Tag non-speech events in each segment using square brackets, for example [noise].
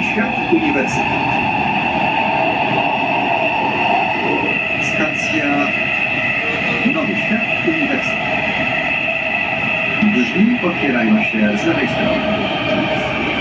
Świat Uniwersytet. Stacja Nowy Świat Uniwersytet. Drzwi otwierają się z lewej strony.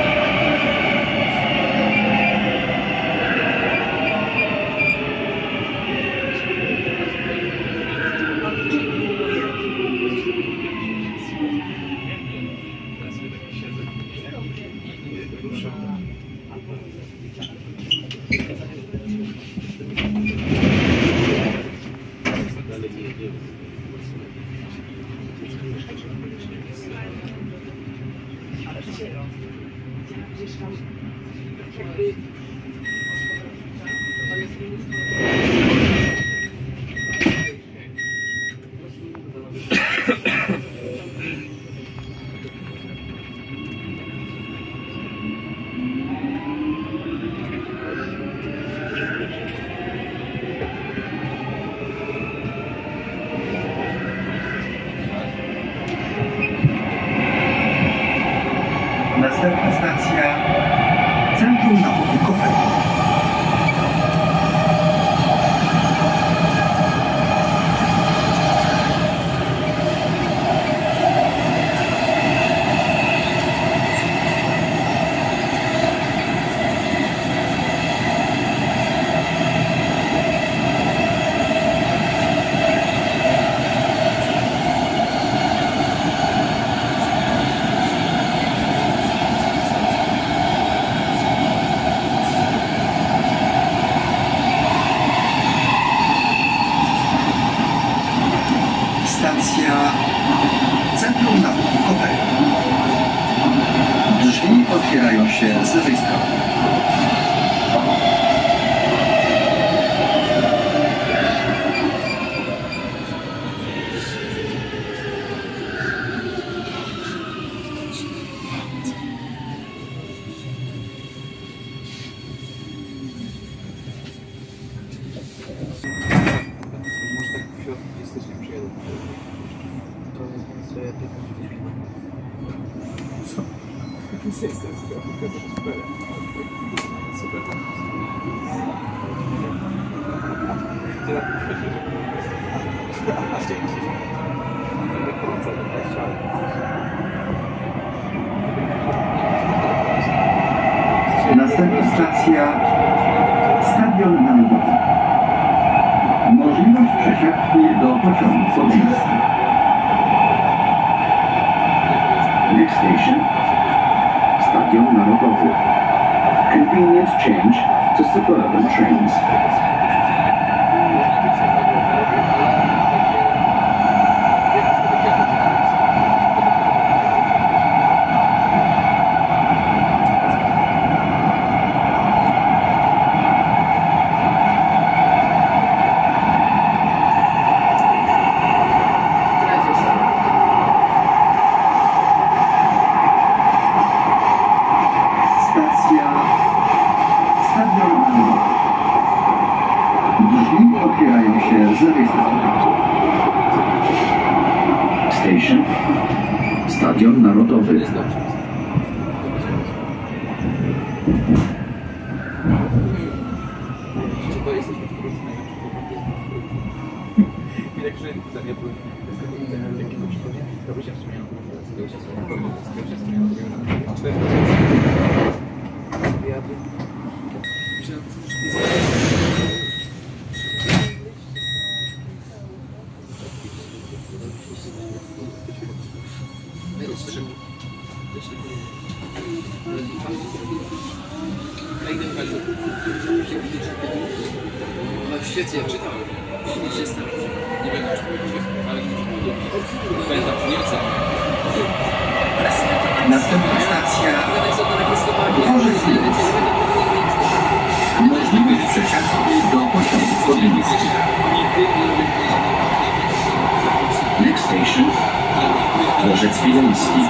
Następna stacja Stadion Narodowy. Możliwość przesiadki do pociągów podmiejskich. Next station, Stadion Narodowy. Convenient change to suburban trains. Z najlepszych I tak, [laughs] że za nie były jakiego przychodzi, to by się wspomniało. To by się wspomniało. To by się wspomniało. Cztery Ja bym... Następna stacja Niemiec. Możliwość przesiadki do pociągów podmiejskich. Next station, Dworzec Wileński.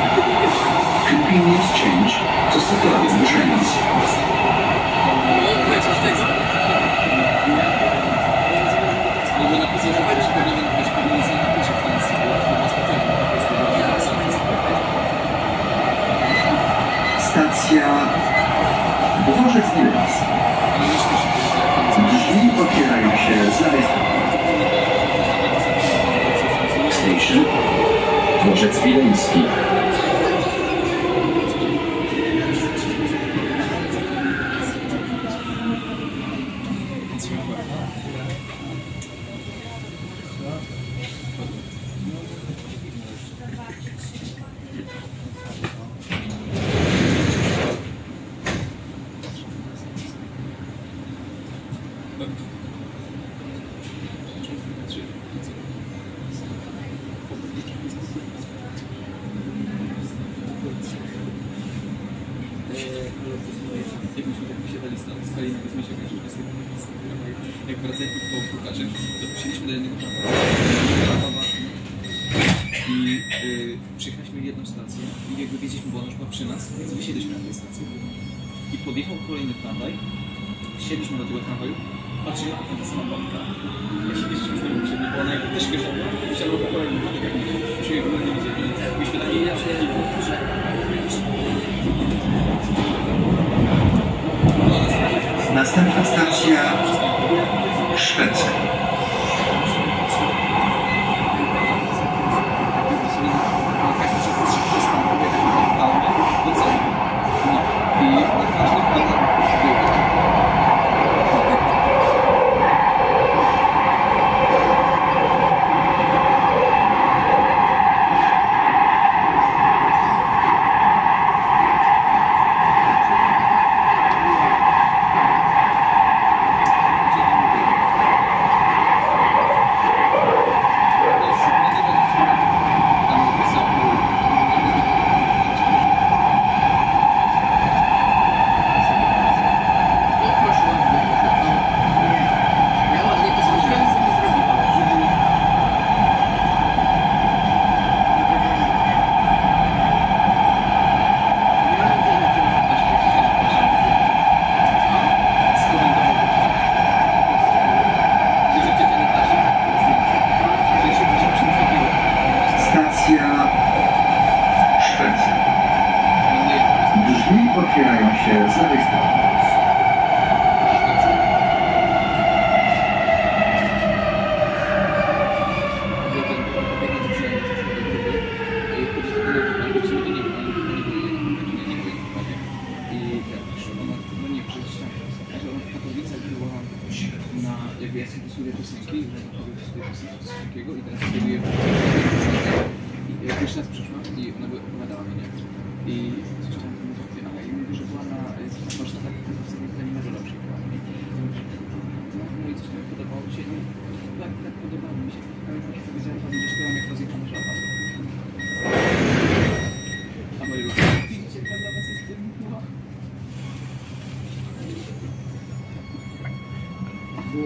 Convenient change to suburban trains. Lecieć tekst. No bo napisał, że będzie powinien być powinien sobie napisać, więc chyba specjalnie. Stacja Dworzec jest Drzwi otwierają się z lewej strony. Station Dworzec Wileński. jakbyśmy tak wysiadali z z skali nawet myślę, że z tego z tego tramwaju, jak wracaliśmy po Pukaczy, to wsiedliśmy do jednego tramwaju. I y, przyjechaliśmy jedną stację i jakby wiedzieliśmy, bo ona już była przy nas, więc wysiedliśmy na tej stacji. I podjechał kolejny tramwaj, siedliśmy do tego tramwaju, patrzymy, a tam ta sama babka. Jak się wiedzieliśmy z nią bo ona jakby też wysiadła, wysiadła po kolejnym tramwaju, jak myśmy jej nie widzieli. Byliśmy takie, ja że Następna stacja Szwecja.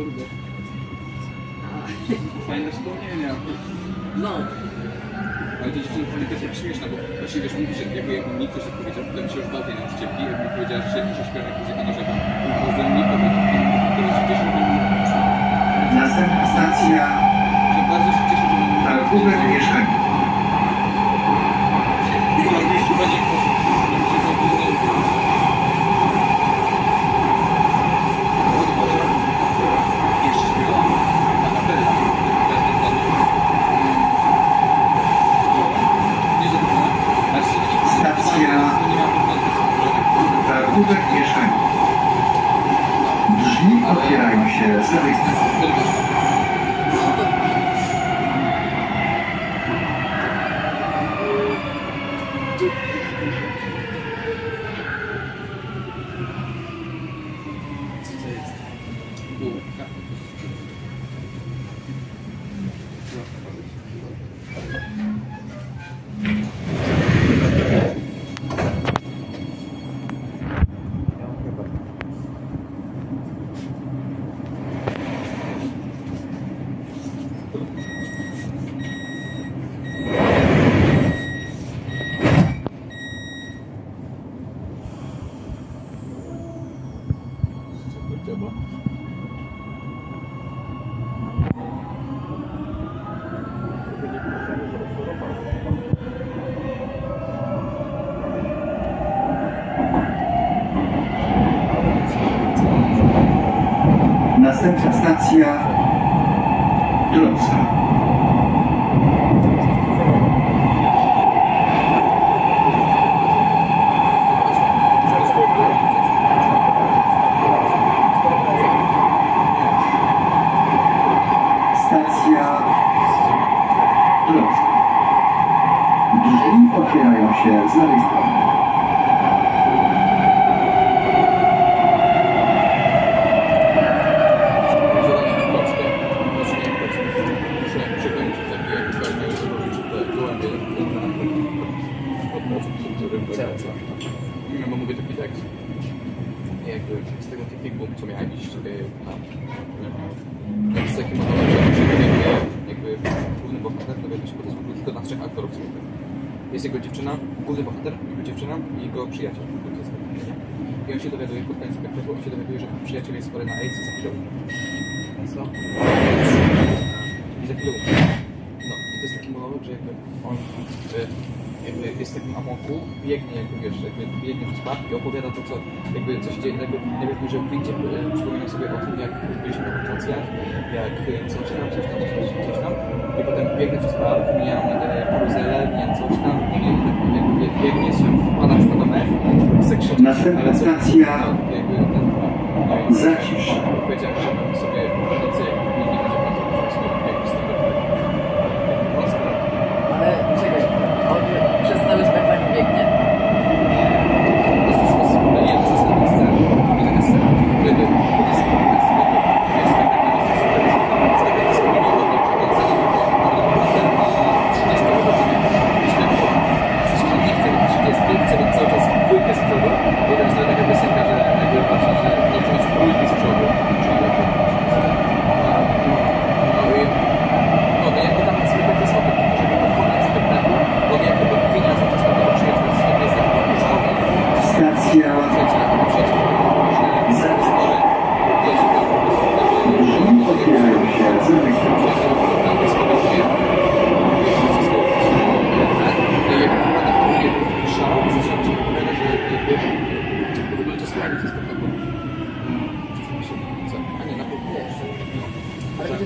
Kurde. Fajne wspomnienia. No, Ale to dziewczyna pani jest jak śmieszna, bo właśnie wiesz, mówi, że jakby, jakby mi ktoś tak powiedział, to mi się już bał tej nauczycielki, jakby mi powiedziała, że, że śpiewa jak muzyka na żaba. Może mi powiedział, to się cieszę, że mi Następna stacja że bardzo się cieszę, że Mieszkanie. chyba. Następna stacja Grosa. Otwierają się z lewej strony. Bo mówię jakby z tego technikum, co miałem iść tam. Jak z że jakby, główny bohater, to wiadomo, to jest tylko na trzech aktorów sumie. Jest jego dziewczyna, główny bohater, jego dziewczyna i jego przyjaciel. I on się dowiaduje pod koniec spektaklu, on się dowiaduje, że przyjaciel jest chory na AIDS i za chwilę. Co? I za chwilę. No i to jest taki monolog, że jakby on e, jakby jest w takim amoku, biegnie jakby wiesz, jakby biegnie przez park i opowiada to, co jakby coś dzieje, jakby, jakby że wyjdzie, e, przypomina sobie o tym, jak byliśmy na wakacjach, jak e, coś tam, coś tam, coś tam, coś tam i potem biegnę przez park, mijam karuzelę, mijam coś tam, biegnie, jakby biegnie, się wpada w stronę F, se krzyczy, Następna stacja. Powiedziałem, że sobie w nocy, jak nikt nie będzie pracował, sobie biegł z tego w nocy. Ale czekaj, on przez cały spektakl biegnie? Jest to sposób, nie, to jest taka scena, to taka scena, jakby, to jest taka scena, jest taka jest taka scena, o tym, że on zanim bohater ma 30 urodziny, myślę, że nie chce mieć 30, chce mieć cały czas dwójkę z przodu, bo to jest taka piosenka, że jakby właśnie, że nie chce mieć trójki z przodu, czyli jakby, no i no to jakby tam spektakl jest o tym, żeby pod koniec spektaklu, on jakby obwinia za coś takiego przyjaciół, jest jakby jest jakby wkurzony, Stacja Drzwi otwierają się z lewej strony.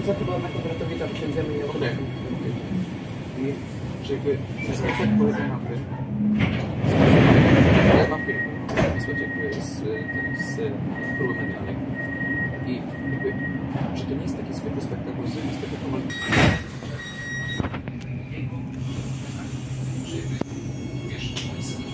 Co, chyba na Konratowicza wsiądziemy i Okej. I że jakby spektakl polega na tym, że mam film wysłać jakby z, z próby medialnej i jakby, że to nie jest taki zwykły spektakl, że jakby, wiesz, oni sobie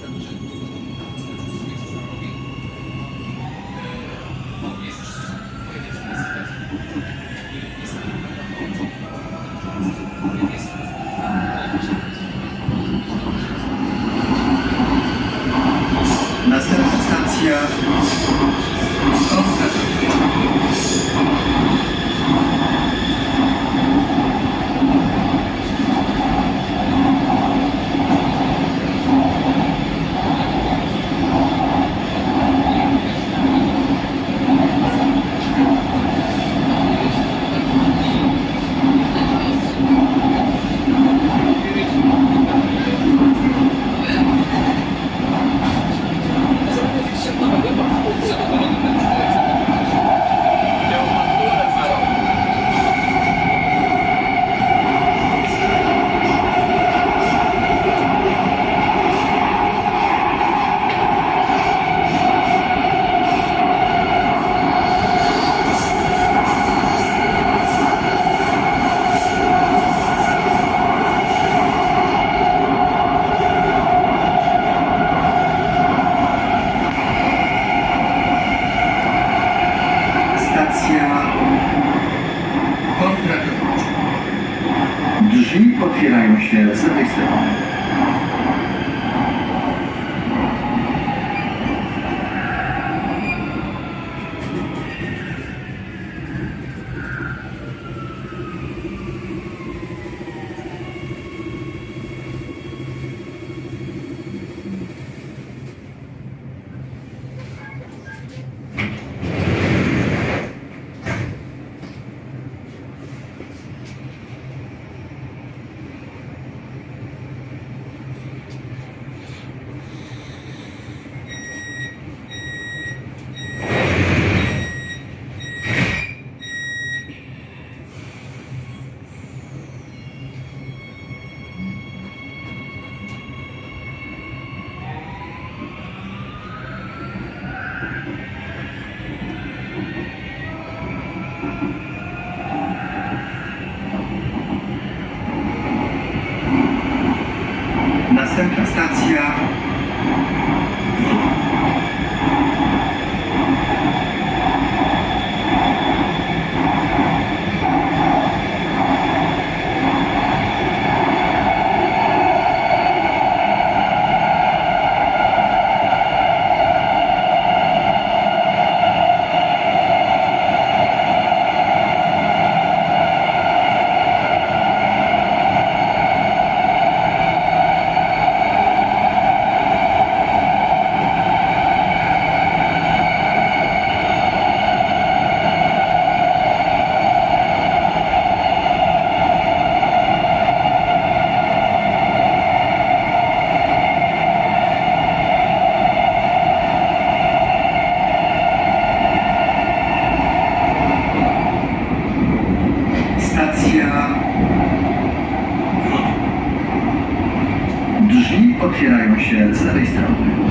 się z lewej strony.